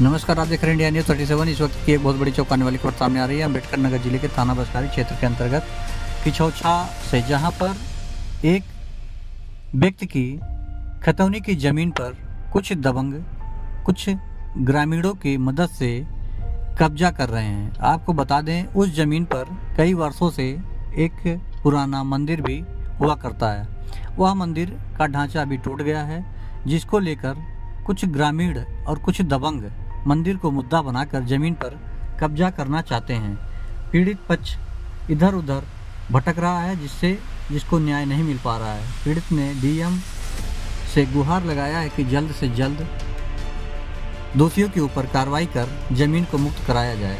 नमस्कार, आप देख रहे हैं इंडिया न्यूज़ थर्टी सेवन इस वक्त की एक बहुत बड़ी चौंकाने वाली खबर सामने आ रही है। अंबेडकर नगर ज़िले के थाना बसकारी क्षेत्र के अंतर्गत पिछौछा से, जहाँ पर एक व्यक्ति की खतौनी की ज़मीन पर कुछ दबंग, कुछ ग्रामीणों की मदद से कब्जा कर रहे हैं। आपको बता दें, उस ज़मीन पर कई वर्षों से एक पुराना मंदिर भी हुआ करता है। वह मंदिर का ढांचा अभी टूट गया है, जिसको लेकर कुछ ग्रामीण और कुछ दबंग मंदिर को मुद्दा बनाकर ज़मीन पर कब्जा करना चाहते हैं। पीड़ित पक्ष इधर उधर भटक रहा है जिससे जिसको न्याय नहीं मिल पा रहा है। पीड़ित ने डीएम से गुहार लगाया है कि जल्द से जल्द दोषियों के ऊपर कार्रवाई कर ज़मीन को मुक्त कराया जाए।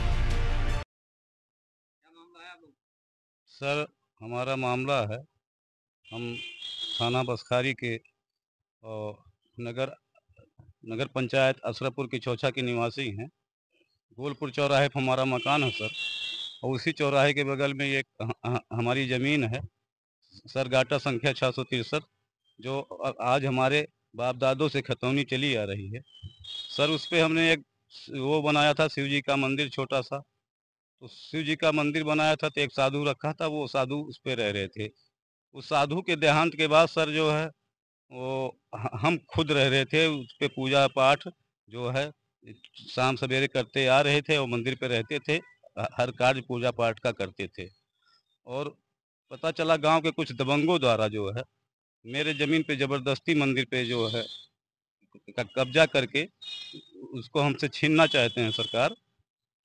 सर हमारा मामला है। हम थाना बसखारी के और नगर नगर पंचायत असरापुर की चौछा के निवासी हैं। गोलपुर चौराहे पर हमारा मकान है, सर। और उसी चौराहे के बगल में एक हमारी ज़मीन है। सर गाटा संख्या छः सौ तिरसठ, जो आज हमारे बाप दादों से खतौनी चली आ रही है। सर, उस पर हमने एक वो बनाया था शिव जी का मंदिर छोटा सा। तो शिव जी का मंदिर बनाया था तो एक साधु रखा था, वो साधु उस पर रह रहे थे। उस साधु के देहांत के बाद सर, जो है वो हम खुद रह रहे थे उस पे पूजा पाठ जो है, शाम सवेरे करते आ रहे थे और मंदिर पे रहते थे हर कार्य पूजा पाठ का करते थे। और पता चला गाँव के कुछ दबंगों द्वारा जो है, मेरे ज़मीन पे ज़बरदस्ती मंदिर पे जो है कब्जा करके उसको हमसे छीनना चाहते हैं सरकार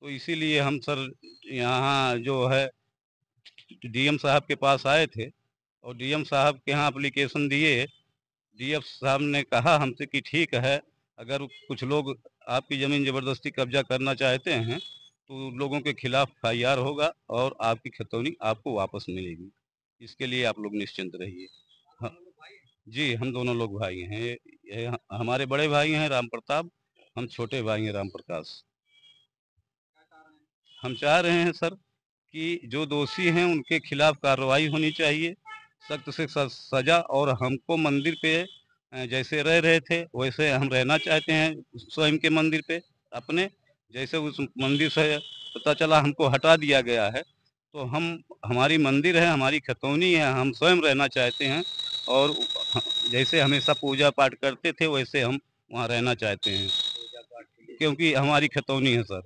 तो इसीलिए हम सर यहाँ जो है, डीएम साहब के पास आए थे और डीएम साहब के यहाँ अप्लीकेशन दिए डीएफ साहब ने कहा हमसे कि ठीक है अगर कुछ लोग आपकी ज़मीन ज़बरदस्ती कब्जा करना चाहते हैं तो लोगों के खिलाफ एफ़ होगा और आपकी खतौनी आपको वापस मिलेगी। इसके लिए आप लोग निश्चिंत रहिए। हाँ। जी हम दोनों लोग भाई हैं। ये, ये हमारे बड़े भाई हैं राम प्रताप हम छोटे भाई हैं राम प्रकाश। हम चाह रहे हैं सर कि जो दोषी हैं उनके खिलाफ कार्रवाई होनी चाहिए। सख्त से सख्त सजा और हमको मंदिर पे जैसे रह रहे थे, वैसे हम रहना चाहते हैं स्वयं के मंदिर पे, अपने, जैसे उस मंदिर से पता चला हमको हटा दिया गया है तो हम, हमारी मंदिर है, हमारी खतौनी है, हम स्वयं रहना चाहते हैं और जैसे हमेशा पूजा पाठ करते थे, वैसे हम वहाँ रहना चाहते हैं। क्योंकि हमारी खतौनी है, सर।